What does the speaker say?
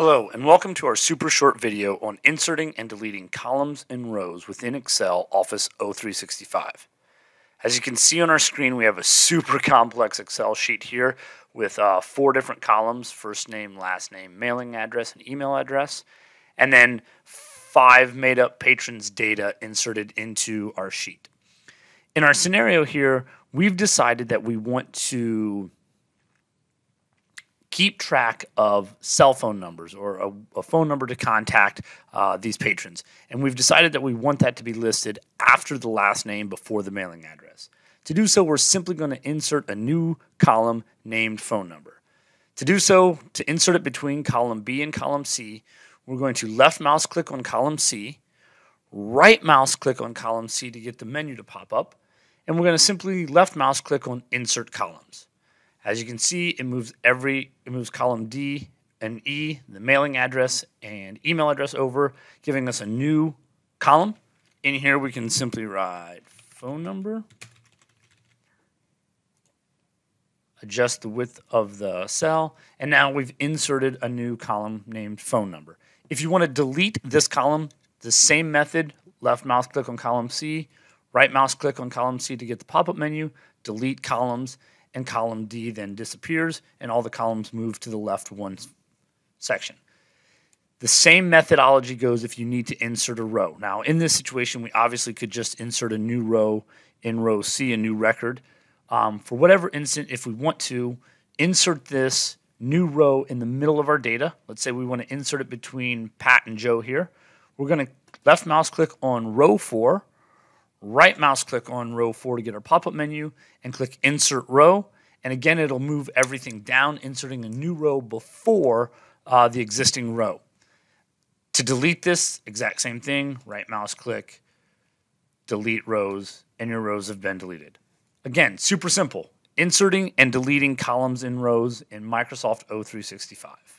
Hello, and welcome to our super short video on inserting and deleting columns and rows within Excel Office O365. As you can see on our screen, we have a super complex Excel sheet here with uh, four different columns, first name, last name, mailing address, and email address, and then five made up patrons data inserted into our sheet. In our scenario here, we've decided that we want to keep track of cell phone numbers or a, a phone number to contact uh, these patrons. And we've decided that we want that to be listed after the last name before the mailing address. To do so, we're simply going to insert a new column named phone number. To do so, to insert it between column B and column C, we're going to left mouse click on column C, right mouse click on column C to get the menu to pop up, and we're going to simply left mouse click on insert columns. As you can see, it moves every it moves column D and E, the mailing address and email address over, giving us a new column. In here, we can simply write phone number, adjust the width of the cell, and now we've inserted a new column named phone number. If you want to delete this column, the same method, left mouse click on column C, right mouse click on column C to get the pop-up menu, delete columns, and column D then disappears and all the columns move to the left one section. The same methodology goes if you need to insert a row. Now, in this situation, we obviously could just insert a new row in row C, a new record. Um, for whatever instant, if we want to, insert this new row in the middle of our data. Let's say we want to insert it between Pat and Joe here. We're going to left mouse click on row 4 right mouse click on row 4 to get our pop-up menu and click insert row. And again it'll move everything down inserting a new row before uh, the existing row. To delete this exact same thing right mouse click delete rows and your rows have been deleted. Again super simple. Inserting and deleting columns in rows in Microsoft O365